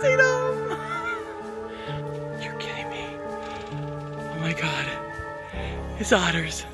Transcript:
see them. You're kidding me. Oh my God. It's otters.